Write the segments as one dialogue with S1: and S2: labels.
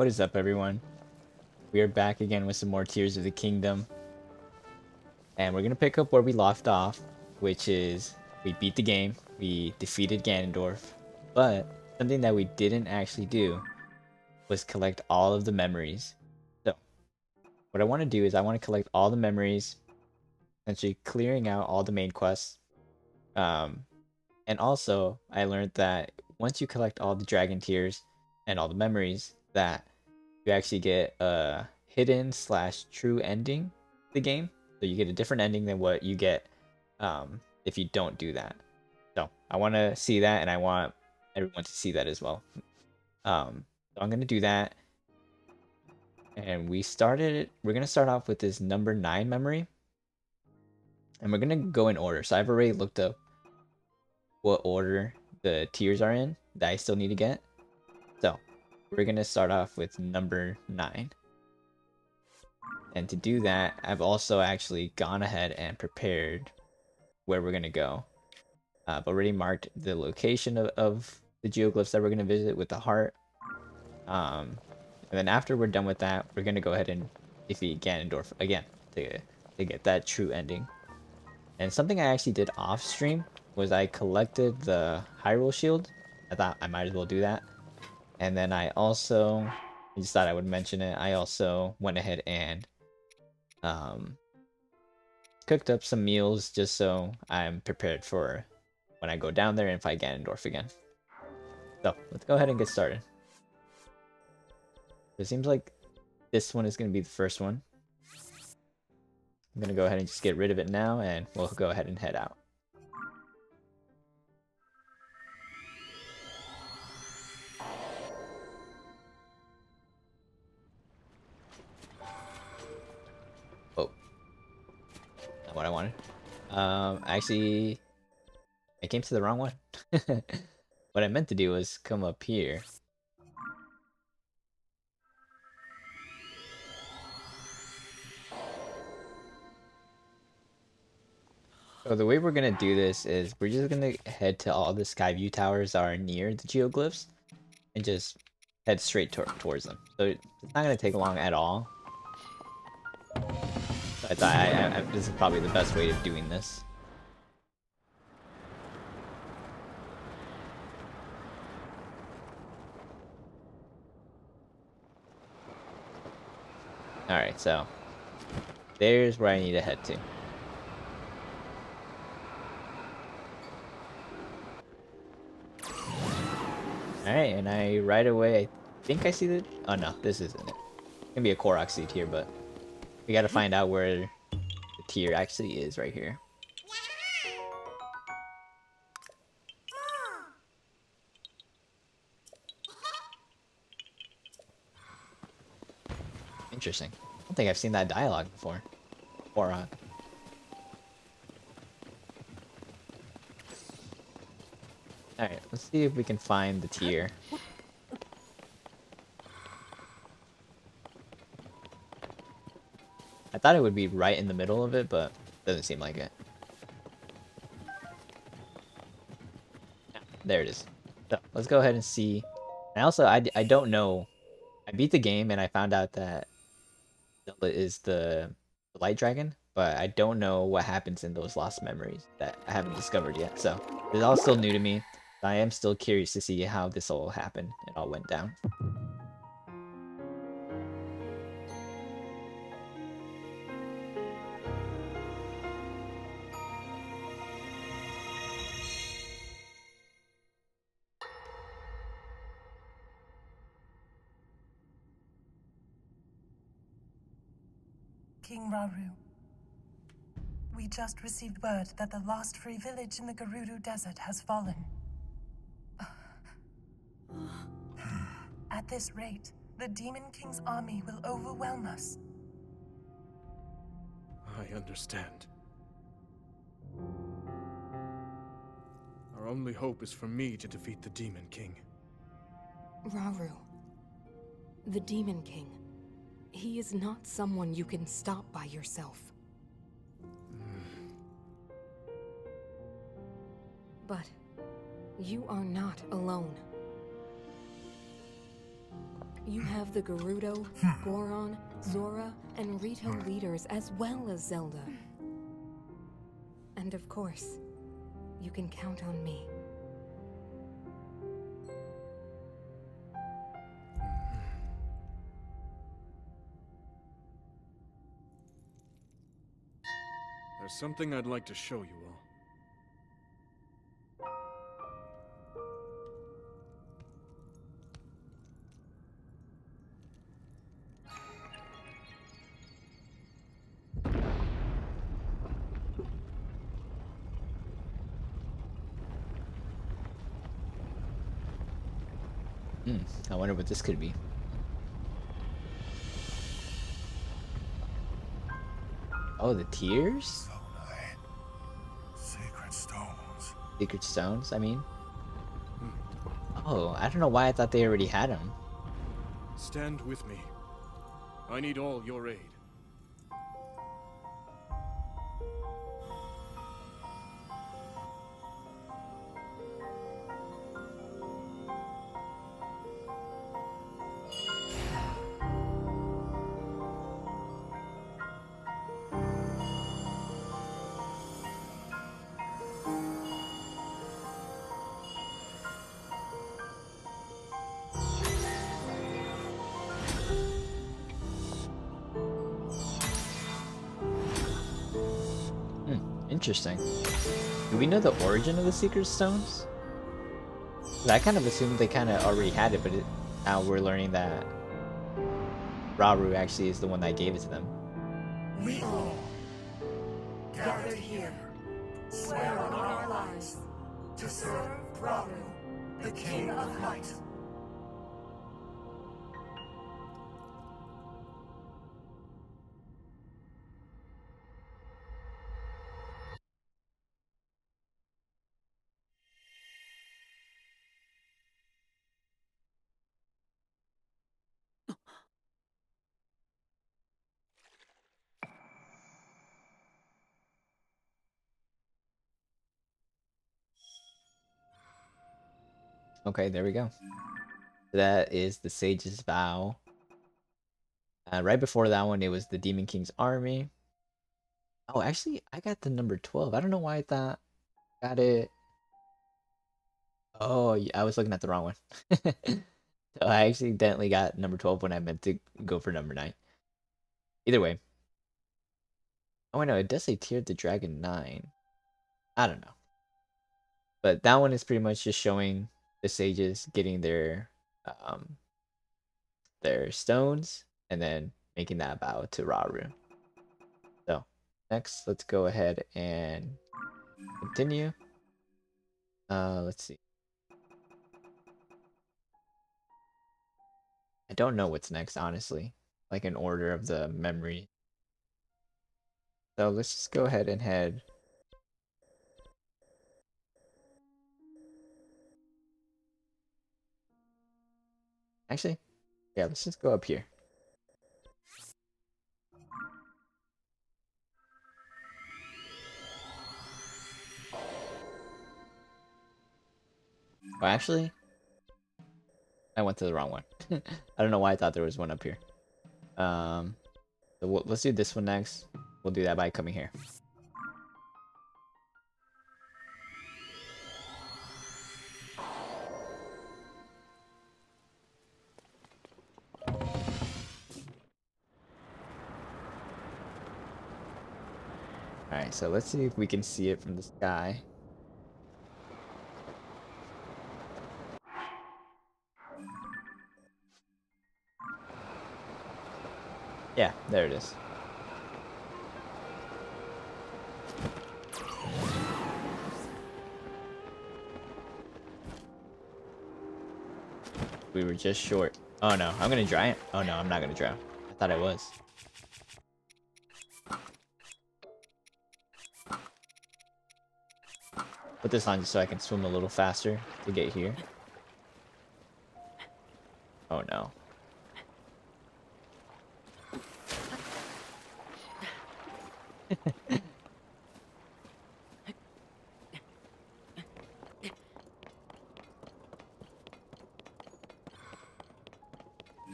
S1: What is up, everyone? We are back again with some more Tears of the Kingdom. And we're going to pick up where we left off, which is we beat the game, we defeated Ganondorf, but something that we didn't actually do was collect all of the memories. So, what I want to do is I want to collect all the memories, essentially clearing out all the main quests. Um, and also, I learned that once you collect all the Dragon Tears and all the memories, that you actually get a hidden slash true ending the game. So you get a different ending than what you get um, if you don't do that. So I want to see that, and I want everyone to see that as well. Um, so I'm going to do that. And we started, it. we're going to start off with this number 9 memory. And we're going to go in order. So I've already looked up what order the tears are in that I still need to get. We're going to start off with number 9. And to do that, I've also actually gone ahead and prepared where we're going to go. I've already marked the location of, of the geoglyphs that we're going to visit with the heart. Um, and then after we're done with that, we're going to go ahead and defeat Ganondorf again to, to get that true ending. And something I actually did off stream was I collected the Hyrule Shield. I thought I might as well do that. And then I also, I just thought I would mention it, I also went ahead and um, cooked up some meals just so I'm prepared for when I go down there and fight Ganondorf again. So, let's go ahead and get started. It seems like this one is going to be the first one. I'm going to go ahead and just get rid of it now, and we'll go ahead and head out. Wanted. Um, actually, I came to the wrong one. what I meant to do was come up here. So the way we're gonna do this is we're just gonna head to all the Skyview towers that are near the geoglyphs and just head straight to towards them. So it's not gonna take long at all. I thought I, I, this is probably the best way of doing this. Alright, so there's where I need to head to. Alright, and I right away, I think I see the... Oh no, this isn't it. It's gonna be a Korok seed here, but we gotta find out where the tear actually is right here. Interesting. I don't think I've seen that dialogue before. Korok. Uh, Alright, let's see if we can find the tear. Thought it would be right in the middle of it, but doesn't seem like it. There it is. So, let's go ahead and see. And also, I, I don't know. I beat the game and I found out that Zelda is the, the light dragon, but I don't know what happens in those lost memories that I haven't discovered yet. So, it's all still new to me. I am still curious to see how this all happened It all went down.
S2: Just received word that the last free village in the Gerudo Desert has fallen. At this rate, the Demon King's army will overwhelm us.
S3: I understand. Our only hope is for me to defeat the Demon King.
S4: Rauru. The Demon King. He is not someone you can stop by yourself. But you are not alone. You have the Gerudo, hmm. Goron, Zora, and Rito hmm. leaders as well as Zelda. And of course, you can count on me. Hmm.
S3: There's something I'd like to show you all.
S1: What this could be. Oh, the tears?
S5: Sacred stones.
S1: Secret stones, I mean. Hmm. Oh, I don't know why I thought they already had them.
S3: Stand with me. I need all your aid.
S1: Interesting. Do we know the origin of the Secret Stones? I kind of assumed they kind of already had it, but it, now we're learning that Rauru actually is the one that gave it to them.
S6: We all, gathered here, swear on our lives to serve Rauru, the King of Light.
S1: Okay, there we go. That is the Sage's Vow. Uh, right before that one, it was the Demon King's Army. Oh, actually, I got the number 12. I don't know why I thought got it. Oh, yeah, I was looking at the wrong one. so I accidentally got number 12 when I meant to go for number 9. Either way. Oh, I know, it does say Tear the Dragon 9. I don't know. But that one is pretty much just showing the sages getting their um their stones and then making that vow to Rauru. So next let's go ahead and continue. Uh let's see. I don't know what's next, honestly. Like in order of the memory. So let's just go ahead and head Actually, yeah, let's just go up here. Oh, actually, I went to the wrong one. I don't know why I thought there was one up here. Um, so we'll, let's do this one next. We'll do that by coming here. Alright, so let's see if we can see it from the sky. Yeah, there it is. We were just short. Oh no, I'm gonna drown. Oh no, I'm not gonna drown. I thought I was. Put this on just so I can swim a little faster to get here. Oh no.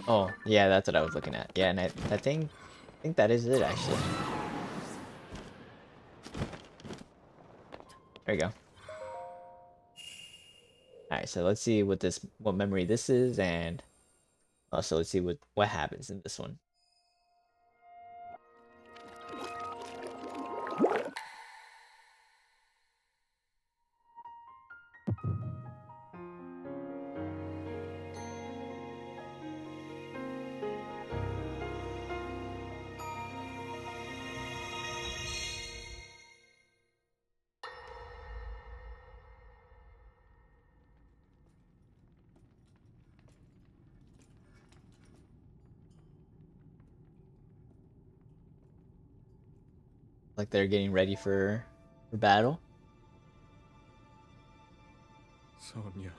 S1: Oh, yeah, that's what I was looking at. Yeah, and I, I think, I think that is it actually. There you go. So let's see what this, what memory this is, and also let's see what, what happens in this one. They're getting ready for, for battle.
S3: Sonia.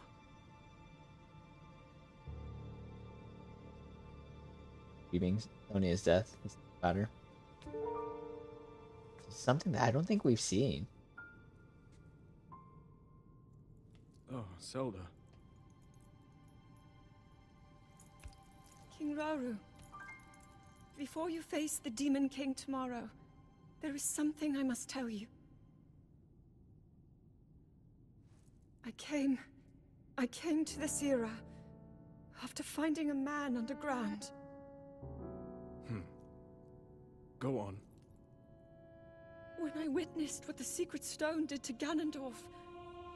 S1: Grieving Sonia's death. About her. Something that I don't think we've seen.
S3: Oh, Zelda.
S7: King Rauru, before you face the Demon King tomorrow, there is something I must tell you. I came... I came to this era after finding a man underground.
S3: Hmm. Go on.
S7: When I witnessed what the Secret Stone did to Ganondorf,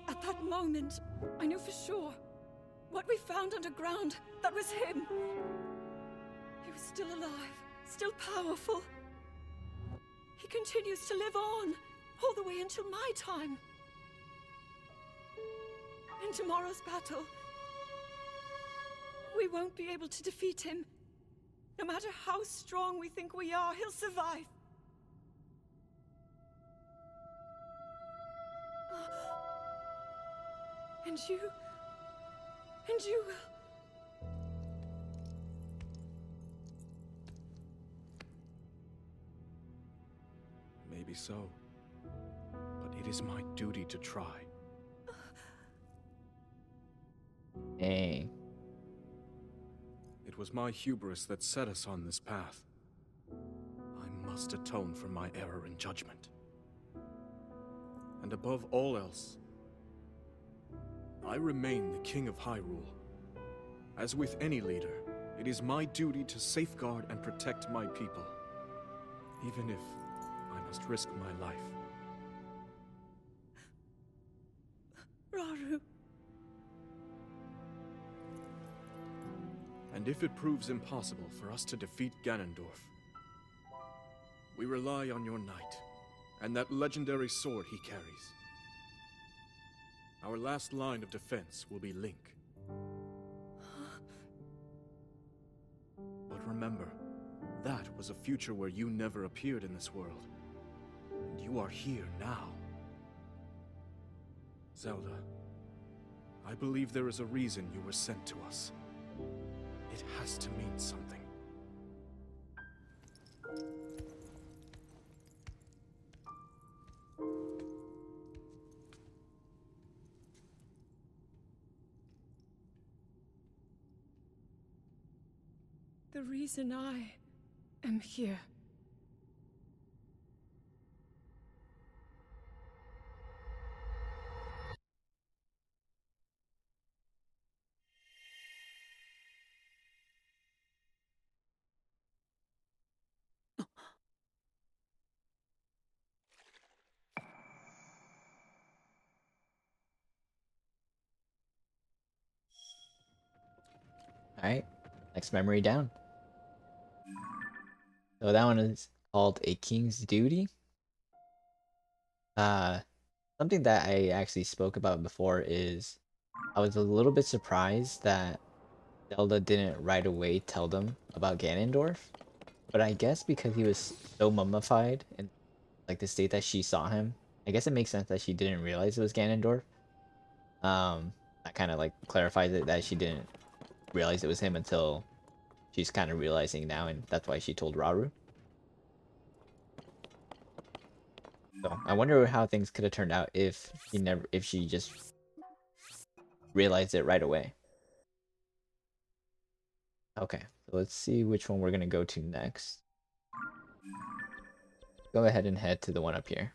S7: at that moment, I knew for sure what we found underground, that was him. He was still alive, still powerful. He continues to live on, all the way until my time. In tomorrow's battle, we won't be able to defeat him. No matter how strong we think we are, he'll survive. And you... And you will...
S3: Maybe so. But it is my duty to try.
S1: Dang.
S3: It was my hubris that set us on this path. I must atone for my error in judgment. And above all else, I remain the King of Hyrule. As with any leader, it is my duty to safeguard and protect my people, even if must risk my life.
S7: Rauru,
S3: And if it proves impossible for us to defeat Ganondorf, we rely on your knight and that legendary sword he carries. Our last line of defense will be Link. But remember, that was a future where you never appeared in this world. You are here now. Zelda, I believe there is a reason you were sent to us. It has to mean something.
S7: the reason I am here.
S1: Alright, next memory down. So that one is called A King's Duty. Uh, something that I actually spoke about before is I was a little bit surprised that Zelda didn't right away tell them about Ganondorf. But I guess because he was so mummified in like the state that she saw him, I guess it makes sense that she didn't realize it was Ganondorf. Um, that kind of like clarifies it that she didn't realize it was him until she's kind of realizing now, and that's why she told Rauru. So I wonder how things could have turned out if he never, if she just realized it right away. Okay, so let's see which one we're gonna go to next. Go ahead and head to the one up here.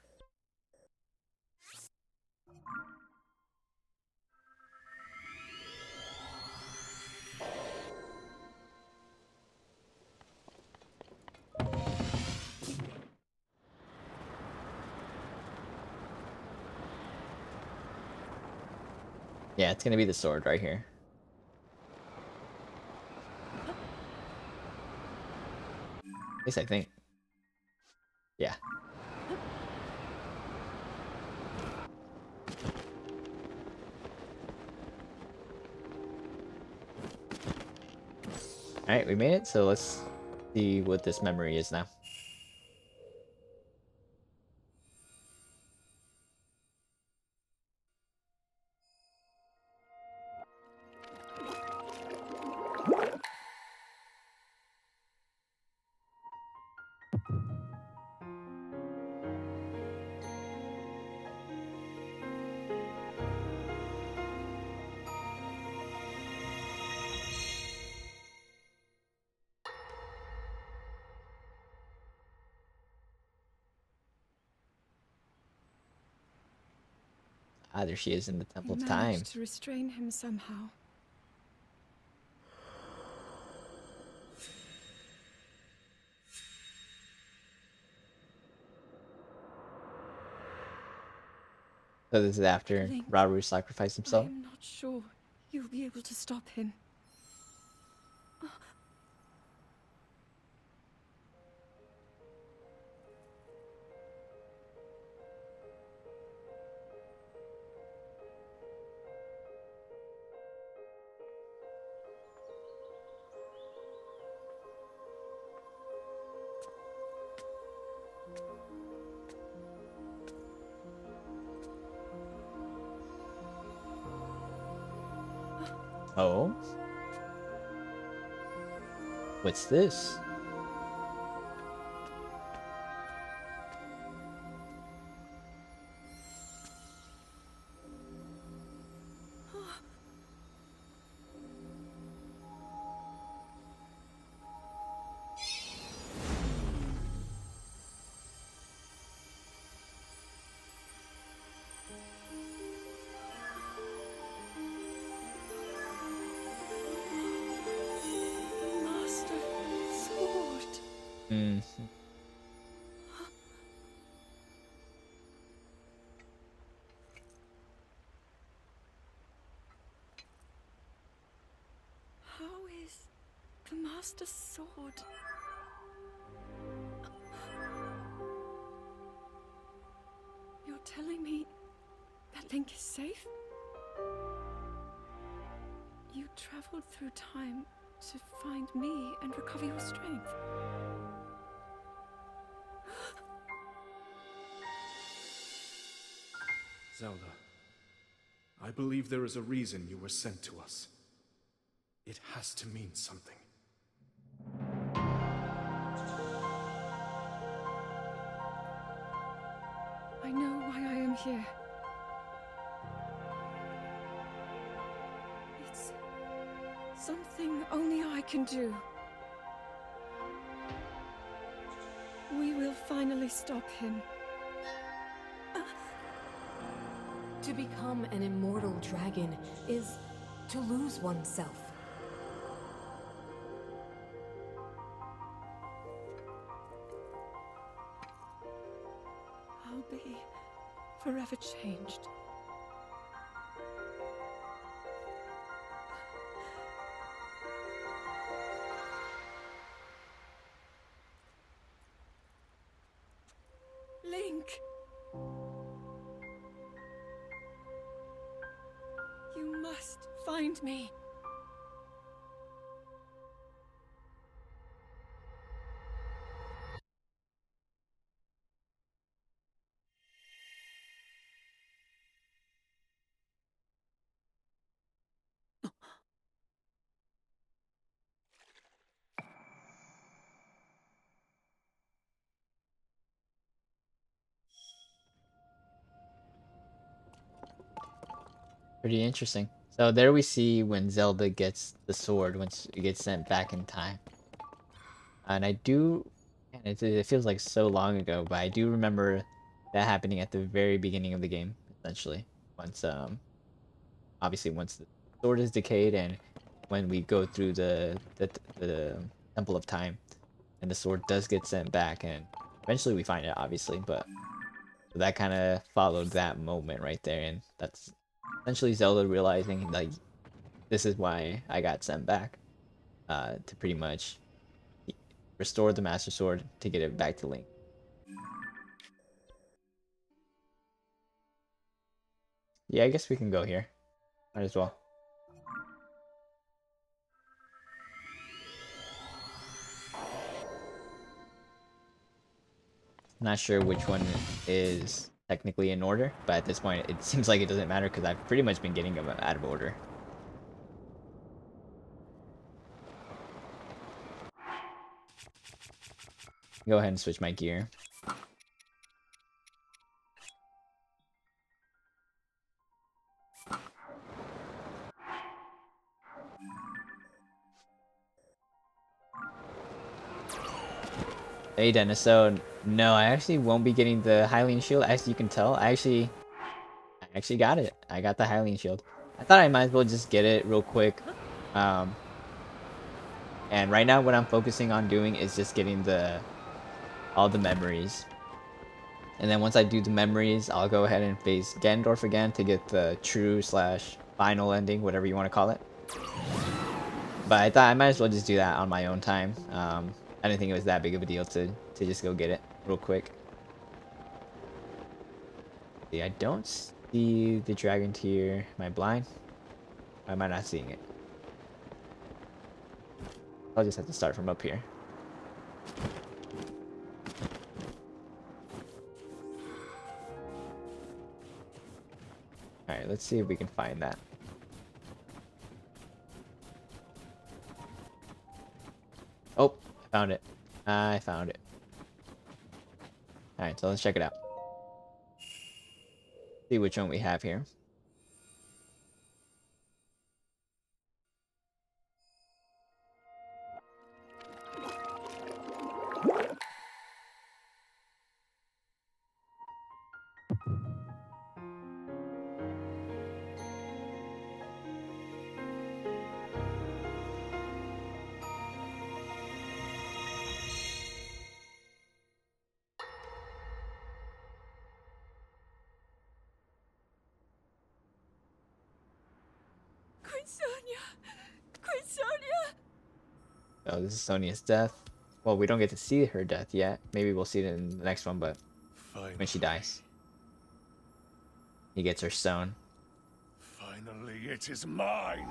S1: Yeah, it's gonna be the sword right here. At least I think. Yeah. Alright, we made it, so let's see what this memory is now. There she is in the Temple
S7: He
S1: of Time.
S7: to restrain him somehow.
S1: So this is after
S7: Link,
S1: Rauru sacrificed himself.
S7: I'm not sure you'll be able to stop him.
S1: What's this? Mm.
S7: How is the Master Sword? You're telling me that Link is safe? You traveled through time to find me and recover your strength.
S3: Zelda, I believe there is a reason you were sent to us. It has to mean something.
S7: I know why I am here. It's something only I can do. We will finally stop him.
S4: To become an immortal dragon is to lose oneself.
S7: I'll be forever changed. Find me.
S1: Pretty interesting. So there we see when Zelda gets the sword, once it gets sent back in time. And I do, and it, it feels like so long ago, but I do remember that happening at the very beginning of the game, essentially. Once, um, obviously once the sword is decayed and when we go through the, the, the Temple of Time, and the sword does get sent back, and eventually we find it, obviously, but that kind of followed that moment right there, and that's essentially Zelda realizing like this is why I got sent back uh, to pretty much restore the Master Sword to get it back to Link. Yeah, I guess we can go here. Might as well. Not sure which one is technically in order, but at this point it seems like it doesn't matter because I've pretty much been getting them out of order. Go ahead and switch my gear. Hey Dennis, so no, I actually won't be getting the Hylian shield. As you can tell, I actually, I actually got it. I got the Hylian shield. I thought I might as well just get it real quick. Um, and right now, what I'm focusing on doing is just getting the all the memories. And then once I do the memories, I'll go ahead and face Ganondorf again to get the true slash final ending, whatever you want to call it. But I thought I might as well just do that on my own time. Um, I didn't think it was that big of a deal to, to just go get it real quick. See, I don't see the dragon tear. Am I blind? Or am I not seeing it? I'll just have to start from up here. Alright, let's see if we can find that. Oh, I found it. I found it. Alright, so let's check it out. See which one we have here. Sonia's death. Well, we don't get to see her death yet. Maybe we'll see it in the next one, but when she dies. He gets her stone.
S5: Finally, it is mine.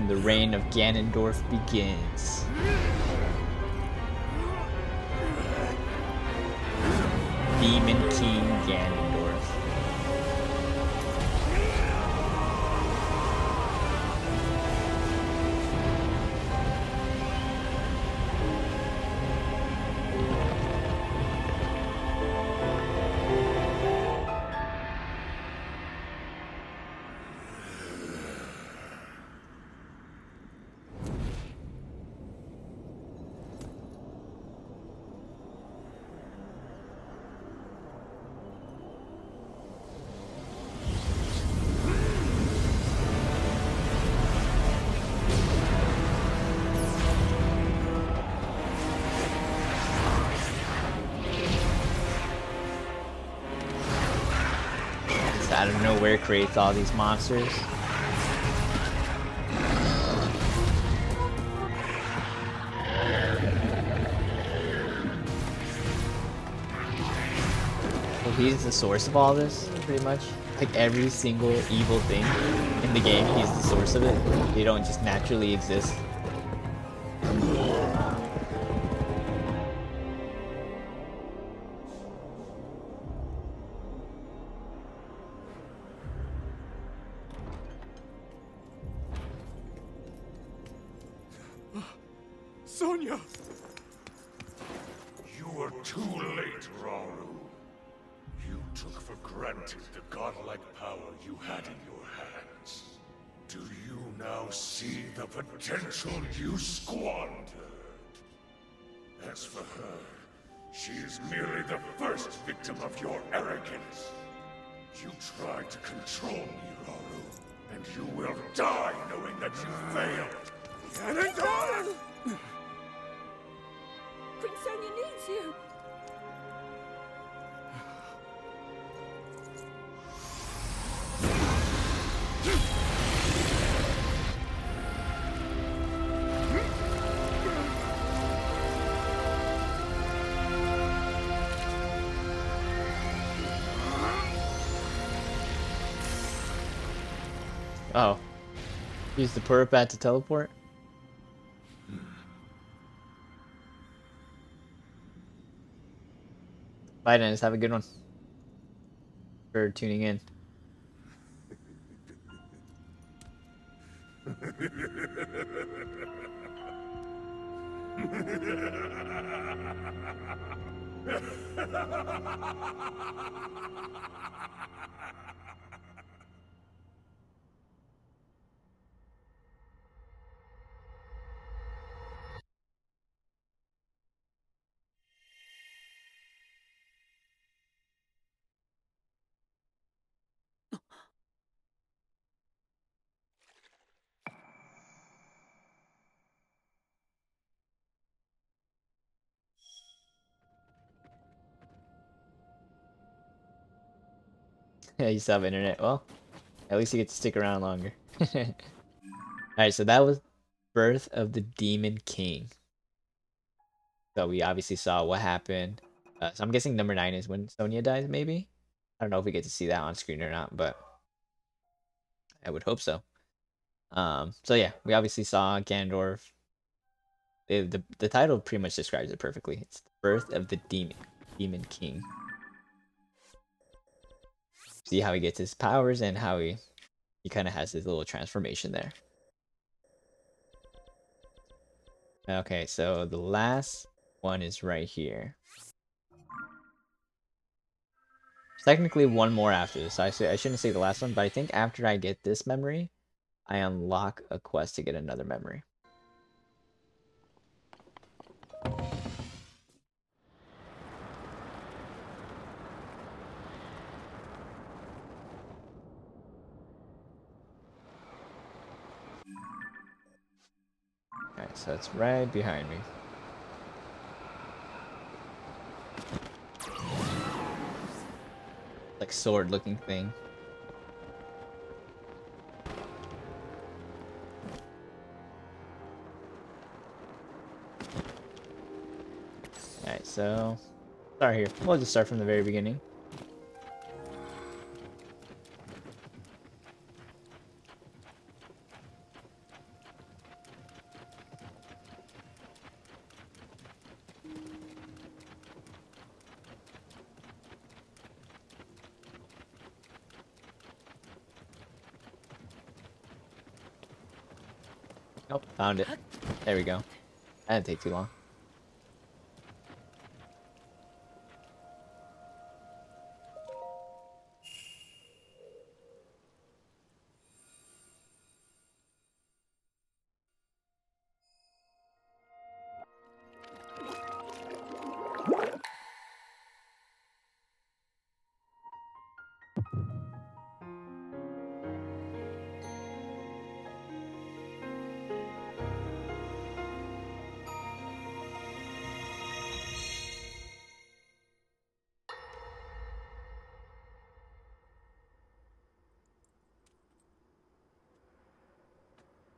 S1: And the reign of Ganondorf begins. creates all these monsters. Well, he's the source of all this, pretty much. Like every single evil thing in the game, he's the source of it. They don't just naturally exist.
S3: Sonia!
S5: You were too late, Rauru. You took for granted the godlike power you had in your hands. Do you now see the potential you squandered? As for her, she is merely the first victim of your arrogance. You tried to control me, Rauru, and you will die knowing that you failed.
S3: Ganondorf!
S7: Sonia needs you.
S1: Oh. Use the Purah Pad to teleport? Bye, Dennis. Have a good one. For tuning in. Yeah, you still have internet. Well, at least you get to stick around longer. Alright, so that was Birth of the Demon King. So we obviously saw what happened. Uh, so I'm guessing number 9 is when Sonia dies, maybe? I don't know if we get to see that on screen or not, but I would hope so. Um, so yeah, we obviously saw Ganondorf. It, the, the title pretty much describes it perfectly. It's the Birth of the Demon, Demon King see how he gets his powers and how he he kind of has his little transformation there. Okay, so the last one is right here. Technically one more after this. I, say, I shouldn't say the last one, but I think after I get this memory, I unlock a quest to get another memory. So it's right behind me. Like sword looking thing. Alright, so start here. We'll just start from the very beginning. Found it. There we go. That didn't take too long.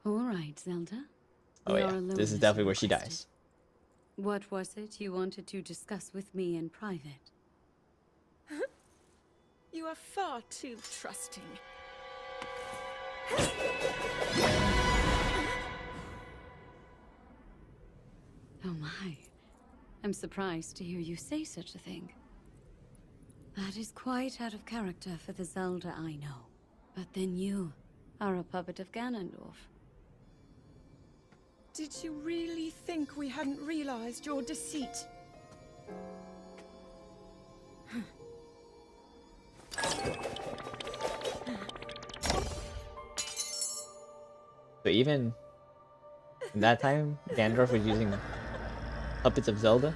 S8: All right, Zelda.
S1: Oh yeah,
S8: are
S1: this is definitely where she dies.
S8: What was it you wanted to discuss with me in private?
S7: You are far too trusting.
S8: Oh my. I'm surprised to hear you say such a thing. That is quite out of character for the Zelda I know. But then you are a puppet of Ganondorf.
S7: Did you really think we hadn't realized your deceit?
S1: So even in that time, Ganondorf was using puppets of Zelda.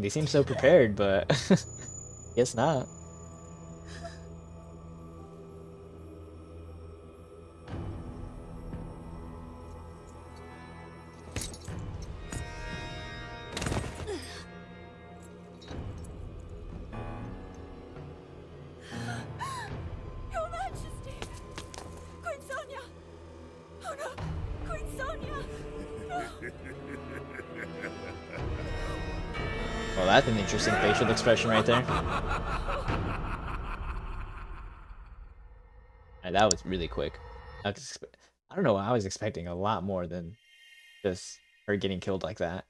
S1: Dang, they seem so prepared, but guess not. That's an interesting facial expression right there. Alright, that was really quick. I, was I don't know. I was expecting a lot more than just her getting killed like that.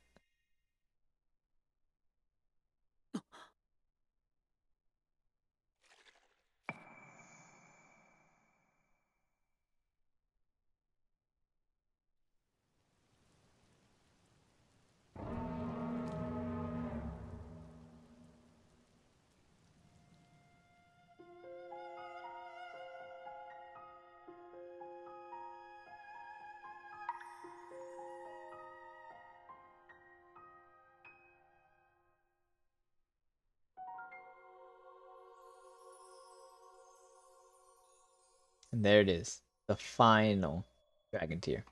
S1: There it is, the final dragon tear.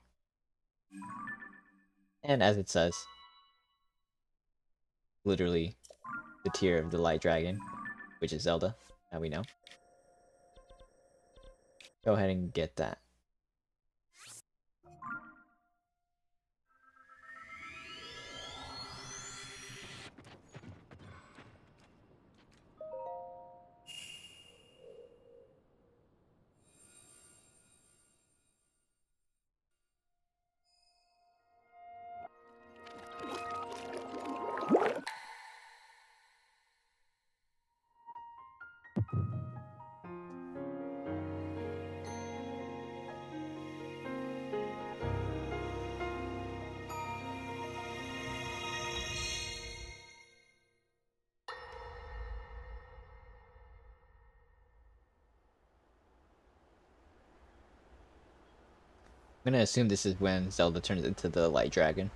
S1: And as it says, literally the tear of the light dragon, which is Zelda, now we know. Go ahead and get that. I'm gonna assume this is when Zelda turns into the light dragon.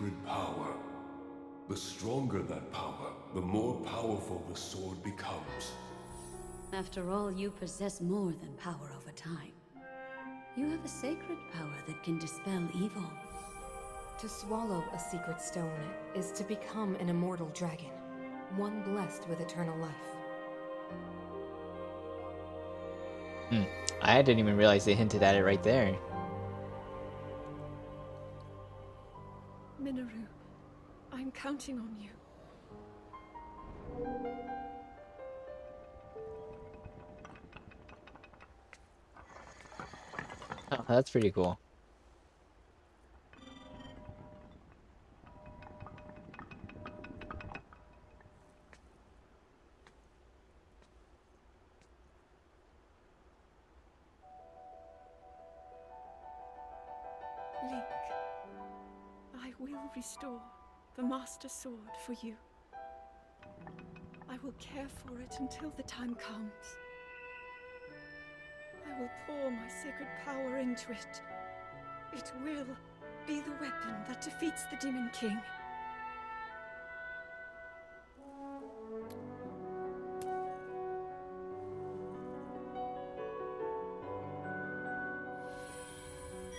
S9: Sacred power. The stronger that power, the more powerful the sword becomes.
S8: After all, you possess more than power over time. You have a sacred power that can dispel evil.
S4: To swallow a secret stone is to become an immortal dragon, one blessed with eternal life.
S1: Hmm. I didn't even realize they hinted at it right there.
S7: Mineru, I'm counting on you.
S1: Oh, that's pretty cool.
S7: Restore the Master Sword for you. I will care for it until the time comes. I will pour my sacred power into it. It will be the weapon that defeats the Demon King.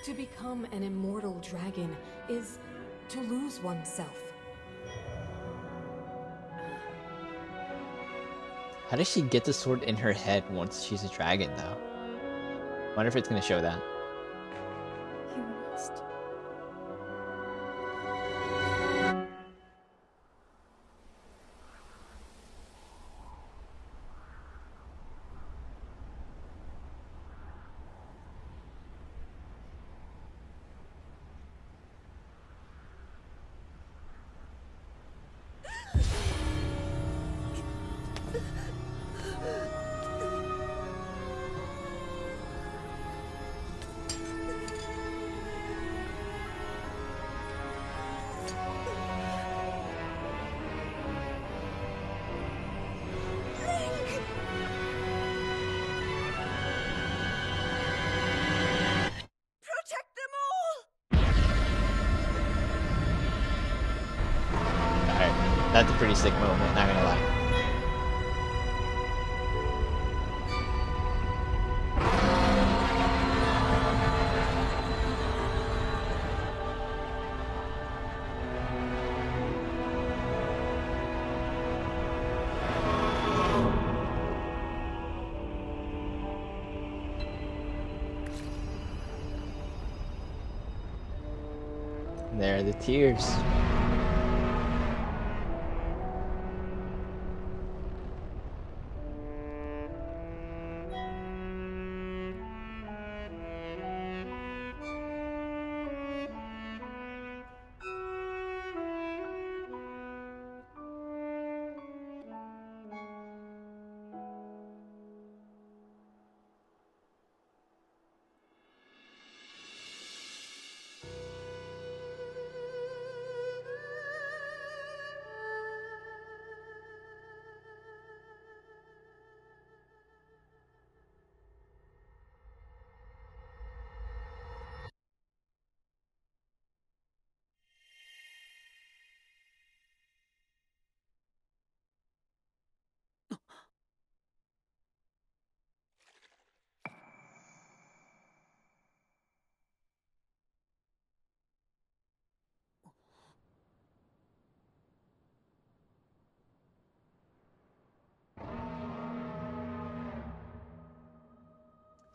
S4: To become an immortal dragon is to lose oneself.
S1: How does she get the sword in her head once she's a dragon, though? Wonder if it's gonna show that. Tears.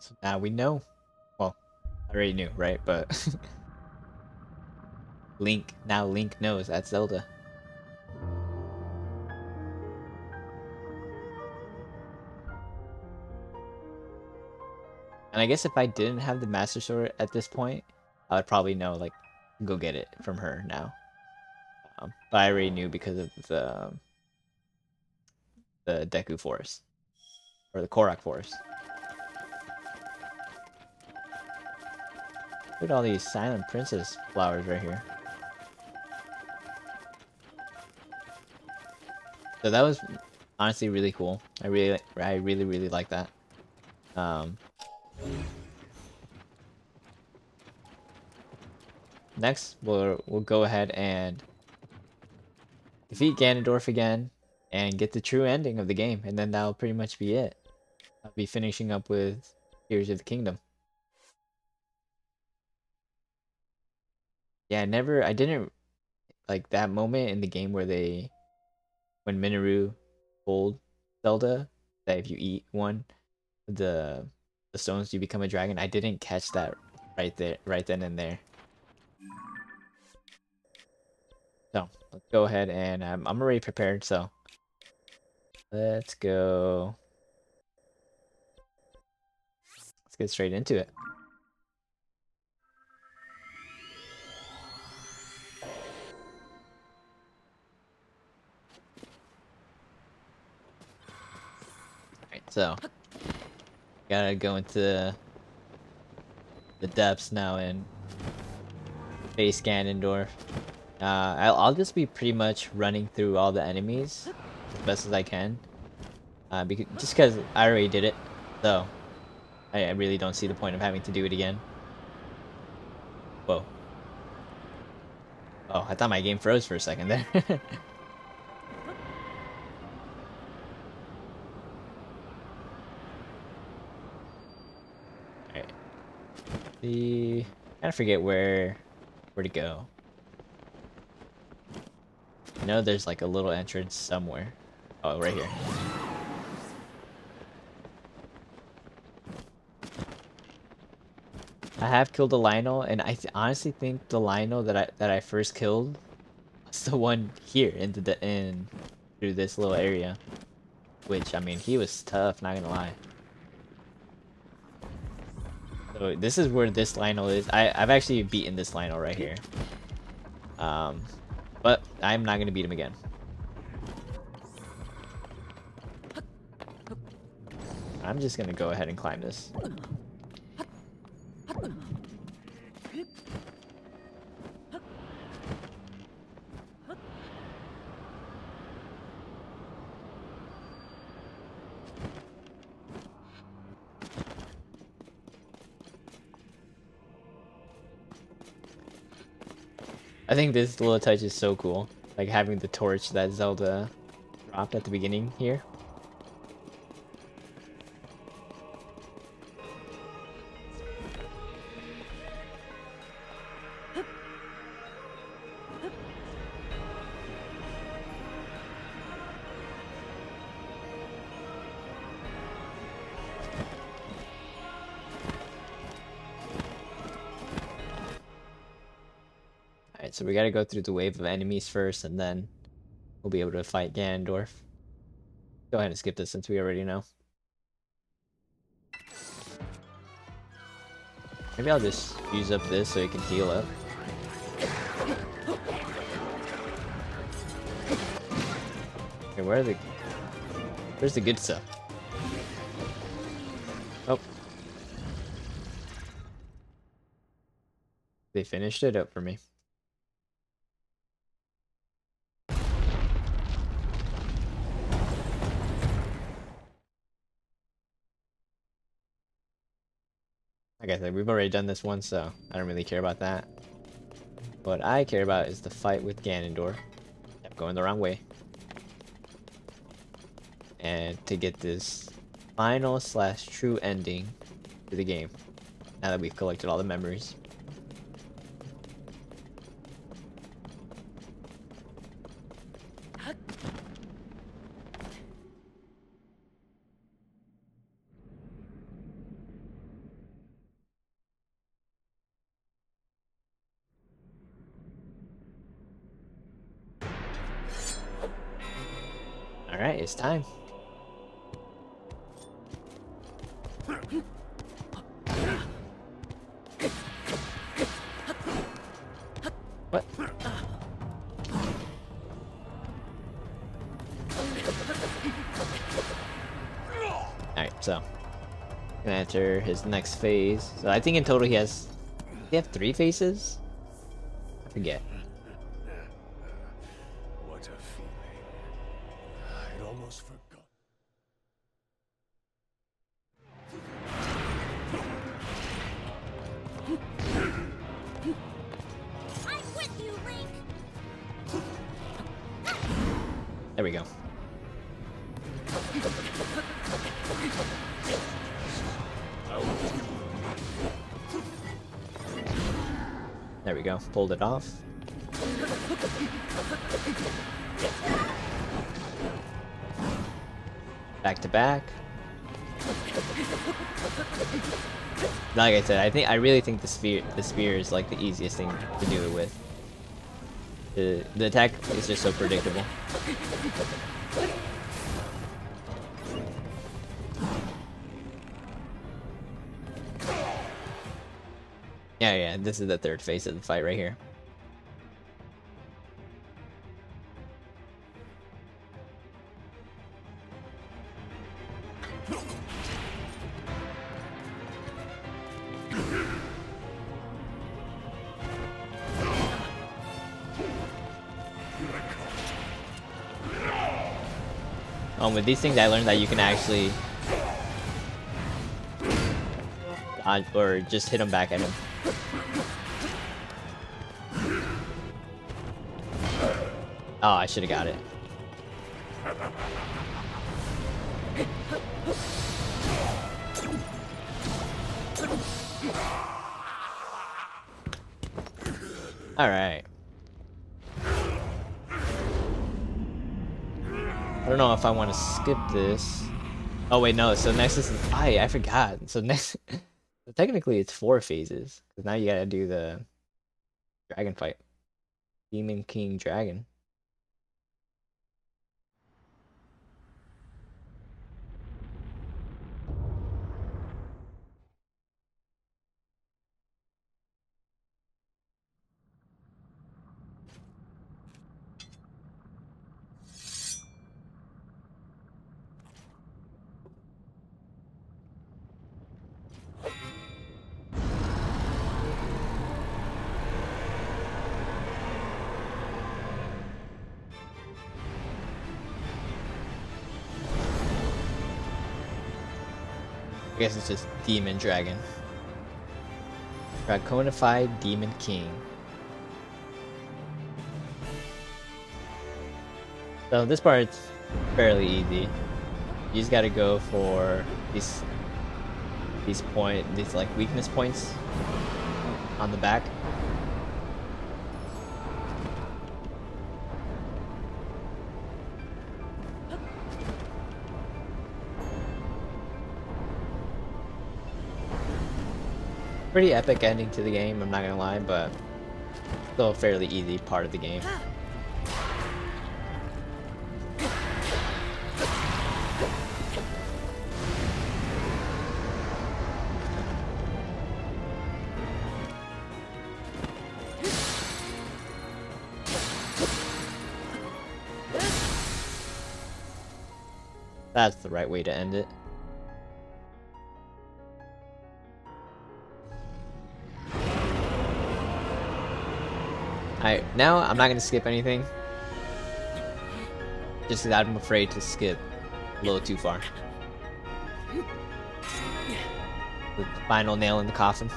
S1: So now we know. Well, I already knew, right? But Link now Link knows that's Zelda. And I guess if I didn't have the Master Sword at this point, I would probably know like go get it from her now. Um, but I already knew because of the the Deku Forest or the Korok Forest. Look at all these silent princess flowers right here. So that was honestly really cool. I really, I really, really like that. Um, next, we'll we'll go ahead and defeat Ganondorf again and get the true ending of the game, and then that'll pretty much be it. I'll be finishing up with Tears of the Kingdom. Yeah, I never, I didn't like that moment in the game where they, when Mineru told Zelda that if you eat one, the the stones you become a dragon. I didn't catch that right there, right then and there. So let's go ahead and um, I'm already prepared. So let's go. Let's get straight into it. So gotta go into the depths now and face Ganondorf. Uh, I'll, I'll just be pretty much running through all the enemies as best as I can. Uh, because, just because I already did it, so I, I really don't see the point of having to do it again. Whoa. Oh, I thought my game froze for a second there. Alright. The I forget where where to go. I know there's like a little entrance somewhere. Oh, right here. I have killed a Lynel, and I th honestly think the Lynel that I that I first killed was the one here in the in through this little area. Which I mean, he was tough, not gonna lie. So this is where this Lynel is. I I've actually beaten this Lynel right here. Um, but I'm not gonna beat him again. I'm just gonna go ahead and climb this. Think this little touch is so cool. Like having the torch that Zelda dropped at the beginning here. We gotta go through the wave of enemies first, and then we'll be able to fight Ganondorf. Go ahead and skip this since we already know. Maybe I'll just use up this so it can heal up. Okay, where are the... Where's the good stuff? Oh. They finished it up for me. We've already done this one, so I don't really care about that. What I care about is the fight with Ganondorf. Kept going the wrong way. And to get this final slash true ending to the game. Now that we've collected all the memories. Time. What? Alright, so. Enter his next phase. So I think in total he has... Does he have three phases? I forget. Pulled it off. Back to back. Like I said, I think I really think the spear the spear is like the easiest thing to do it with. The the attack is just so predictable. This is the third phase of the fight right here. Um, with these things I learned that you can actually or just hit them back at him. Oh, I should have got it. Alright. I don't know if I want to skip this. Oh wait, no. So next is I I forgot. So next, so technically it's four phases. Cause now you gotta do the dragon fight, Demon King Dragon. Guess it's just Demon Dragon. Draconified Demon King. So this part's fairly easy. You just gotta go for these these point these like weakness points on the back. Pretty epic ending to the game, I'm not gonna lie, but still a fairly easy part of the game. That's the right way to end it. Alright, now I'm not gonna skip anything. Just because I'm afraid to skip a little too far. The final nail in the coffin.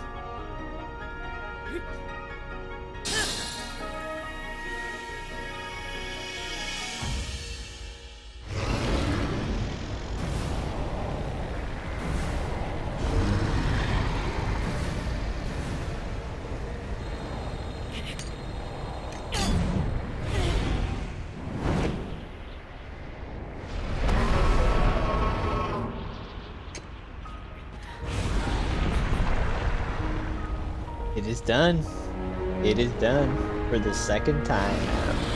S1: The second time.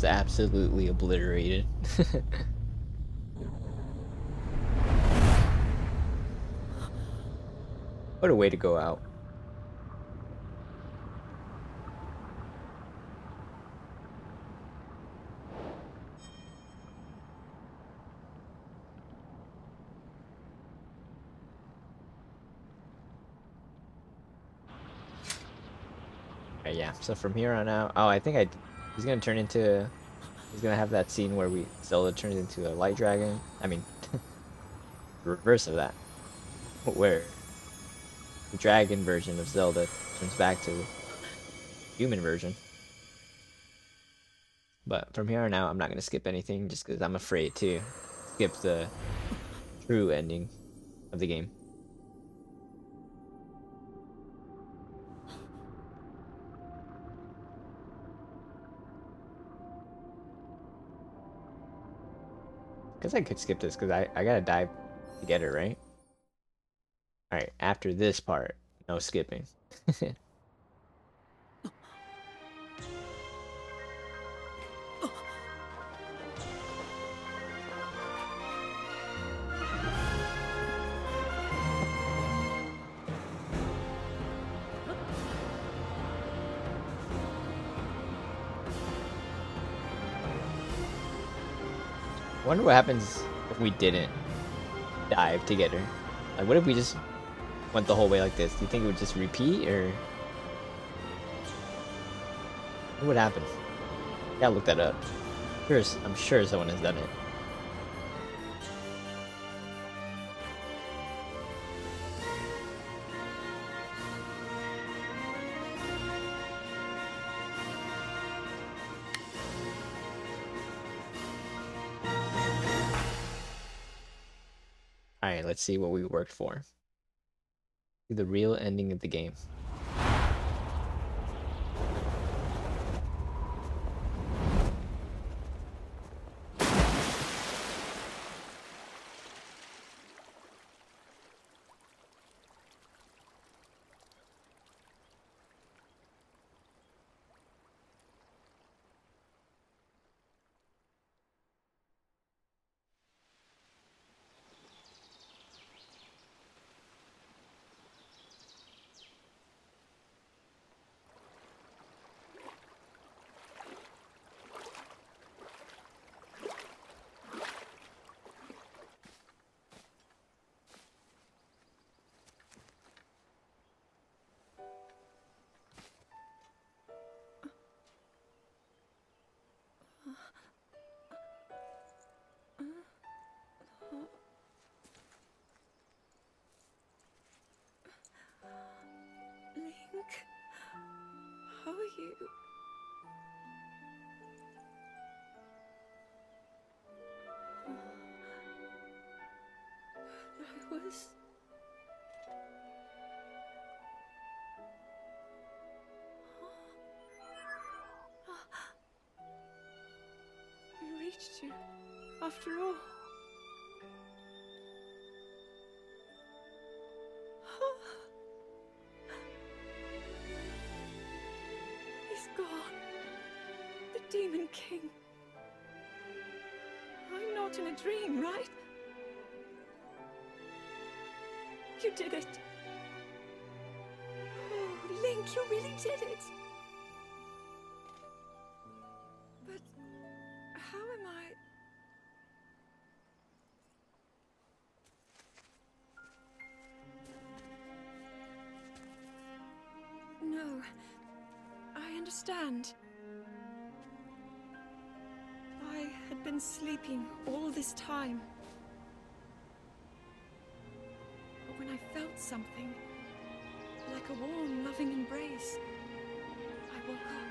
S1: Just absolutely obliterated. what a way to go out. Yeah, so from here on out, oh, I think I, he's gonna turn into, he's gonna have that scene where we, Zelda turns into a light dragon, I mean, reverse of that, where the dragon version of Zelda turns back to human version. But from here on out, I'm not gonna skip anything just because I'm afraid to skip the true ending of the game. Guess I could skip this because I, I gotta dive to get her, right? Alright, after this part, no skipping. wonder what happens if we didn't dive to get her. Like, what if we just went the whole way like this? Do you think it would just repeat, or what would happen? Gotta look that up. Sure, I'm sure someone has done it. Let's see what we worked for. The real ending of the game.
S7: After all. He's gone. The Demon King. I'm not in a dream, right? You did it. Oh, Link, you really did it. Something, like a warm, loving embrace, I woke up.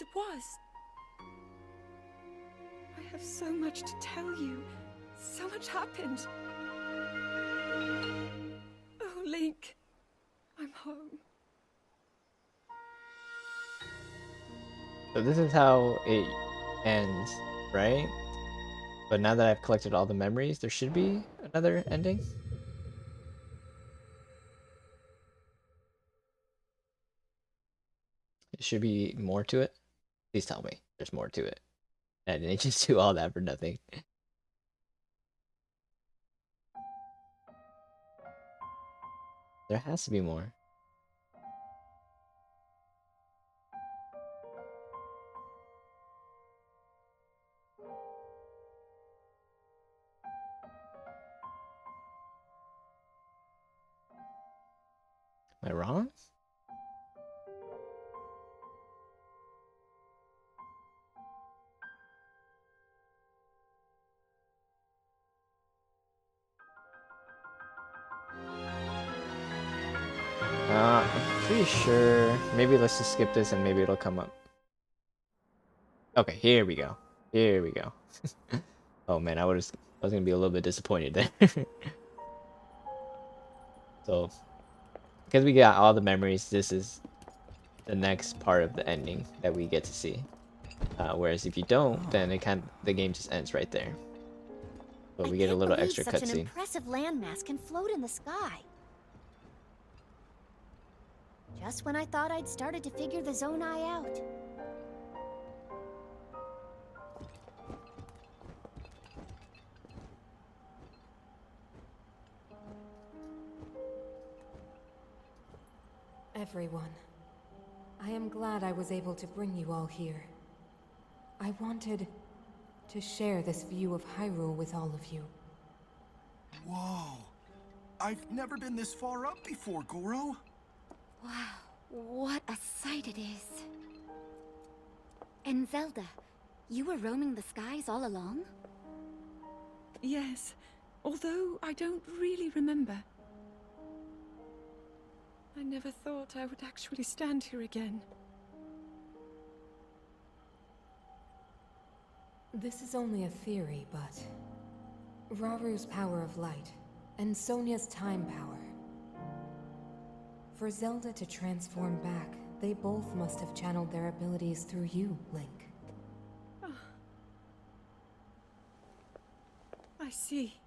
S7: It was. I have so much to tell you. So much happened. Oh, Link, I'm home.
S1: So this is how it ends, right? But now that I've collected all the memories, there should be another ending. There should be more to it. Please tell me there's more to it. And they just do all that for nothing. There has to be more. Let's just skip this and maybe it'll come up. Okay, here we go. Here we go. oh man, I was I was gonna be a little bit disappointed there. so, because we got all the memories, this is the next part of the ending that we get to see. Uh, whereas if you don't, then it kind the game just ends right there. But we get a little extra
S10: such an
S1: cutscene.
S10: impressive landmass can float in the sky. Just when I thought I'd started to figure the Zonai out.
S4: Everyone, I am glad I was able to bring you all here. I wanted to share this view of Hyrule with all of you.
S11: Whoa. I've never been this far up before, Goro.
S10: Wow, what a sight it is. And Zelda, you were roaming the skies all along?
S7: Yes, although I don't really remember. I never thought I would actually stand here again.
S4: This is only a theory, but... Rauru's power of light, and Sonia's time power. For Zelda to transform back, they both must have channeled their abilities through you, Link. Ah.
S7: I see.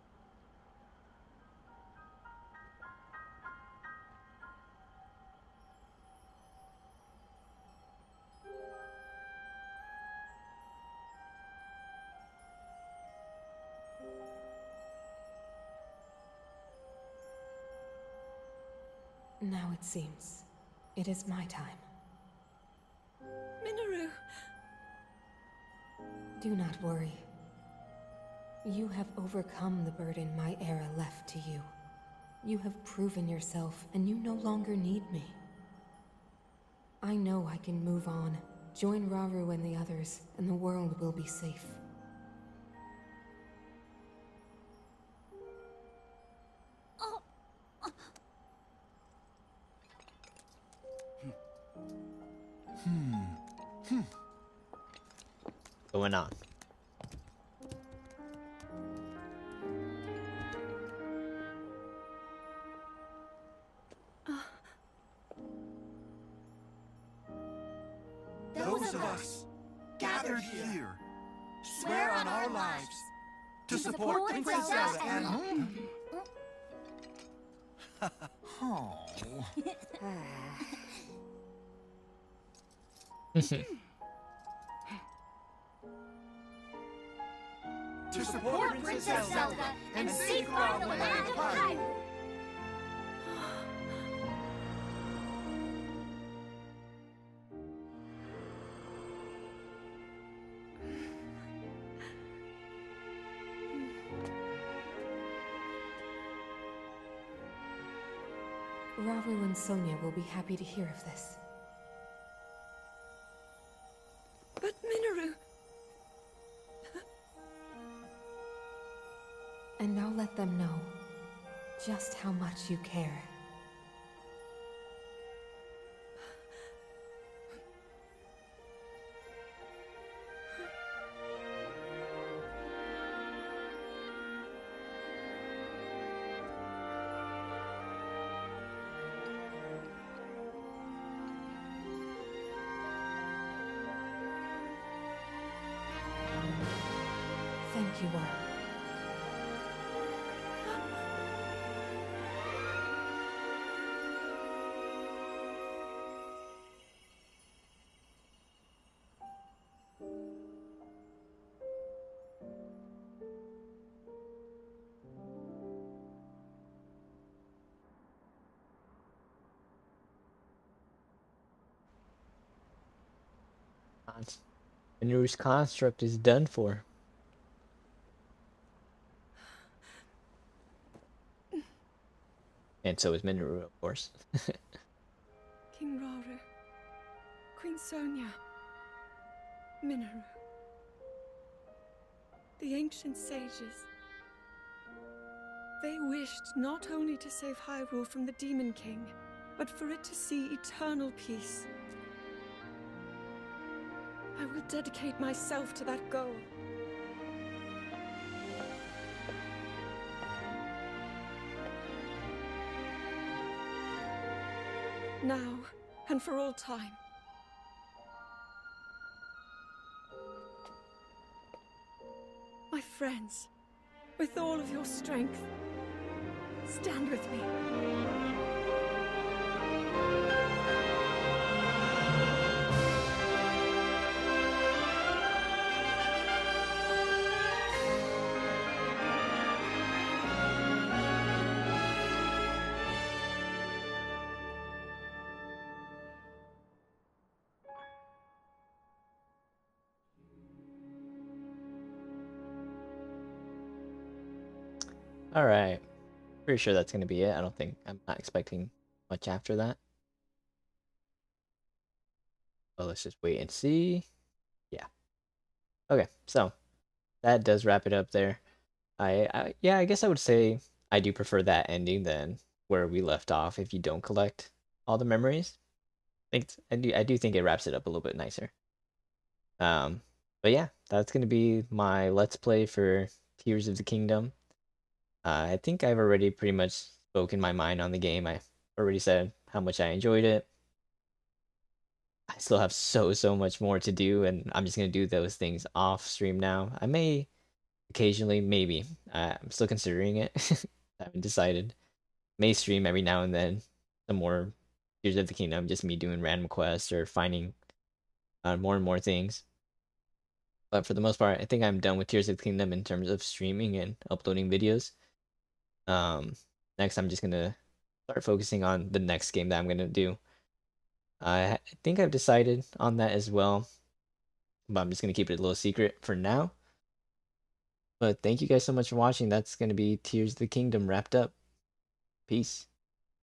S4: It seems. It is my time.
S7: Mineru!
S4: Do not worry. You have overcome the burden my era left to you. You have proven yourself, and you no longer need me. I know I can move on, join Rauru and the others, and the world will be safe.
S1: Going on.
S11: Those of us gathered here swear on our lives to support Princess Zelda and... Oh. Hmm. Princess Zelda and safeguard the land of Hyrule.
S4: Rauru and Sonia will be happy to hear of this. Just how much you care.
S1: Mineru's construct is done for. And so is Mineru, of course.
S7: King Rauru, Queen Sonia, Mineru. The ancient sages. They wished not only to save Hyrule from the Demon King, but for it to see eternal peace. I will dedicate myself to that goal. Now, and for all time. My friends, with all of your strength, stand with me.
S1: All right. Pretty sure that's going to be it. I don't think I'm not expecting much after that. Well, let's just wait and see. Yeah. Okay, so that does wrap it up there. I, I yeah, I guess I would say I do prefer that ending than where we left off if you don't collect all the memories. I think I do I do think it wraps it up a little bit nicer. Um but yeah, that's going to be my let's play for Tears of the Kingdom. Uh, I think I've already pretty much spoken my mind on the game. I already said how much I enjoyed it. I still have so so much more to do, and I'm just gonna do those things off stream now. I may occasionally, maybe. Uh, I'm still considering it. I haven't decided. May stream every now and then some more Tears of the Kingdom, just me doing random quests or finding uh, more and more things. But for the most part, I think I'm done with Tears of the Kingdom in terms of streaming and uploading videos. Um, next, I'm just gonna start focusing on the next game that I'm gonna do. I think I've decided on that as well, but I'm just gonna keep it a little secret for now. But thank you guys so much for watching. That's gonna be Tears of the Kingdom wrapped up. Peace.